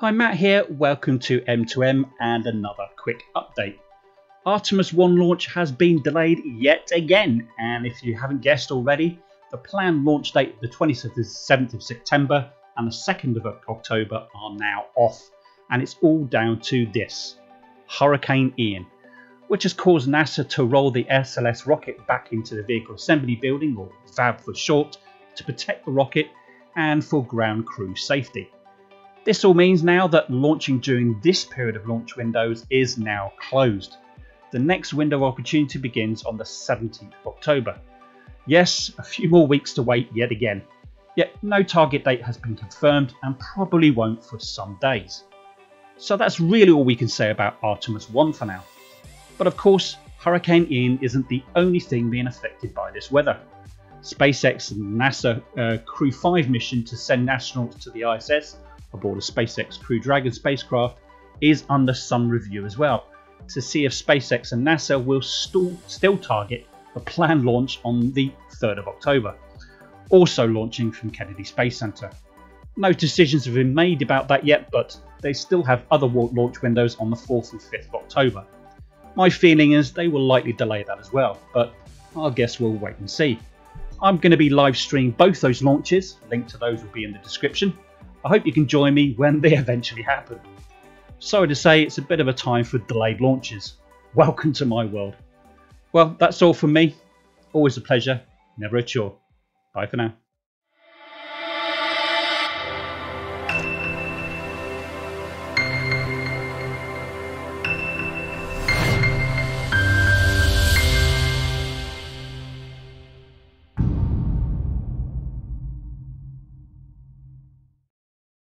Hi, Matt here. Welcome to M2M and another quick update. Artemis 1 launch has been delayed yet again, and if you haven't guessed already, the planned launch date the 27th of September and the 2nd of October are now off, and it's all down to this Hurricane Ian, which has caused NASA to roll the SLS rocket back into the Vehicle Assembly Building, or VAB for short, to protect the rocket and for ground crew safety. This all means now that launching during this period of launch windows is now closed. The next window opportunity begins on the 17th of October. Yes, a few more weeks to wait yet again. Yet no target date has been confirmed and probably won't for some days. So that's really all we can say about Artemis 1 for now. But of course, Hurricane Ian isn't the only thing being affected by this weather. SpaceX and NASA uh, Crew 5 mission to send astronauts to the ISS aboard a SpaceX Crew Dragon spacecraft is under some review as well to see if SpaceX and NASA will still, still target a planned launch on the 3rd of October, also launching from Kennedy Space Center. No decisions have been made about that yet, but they still have other launch windows on the 4th and 5th of October. My feeling is they will likely delay that as well, but I guess we'll wait and see. I'm going to be live streaming both those launches, link to those will be in the description, I hope you can join me when they eventually happen. Sorry to say it's a bit of a time for delayed launches. Welcome to my world. Well, that's all from me. Always a pleasure, never a chore. Bye for now.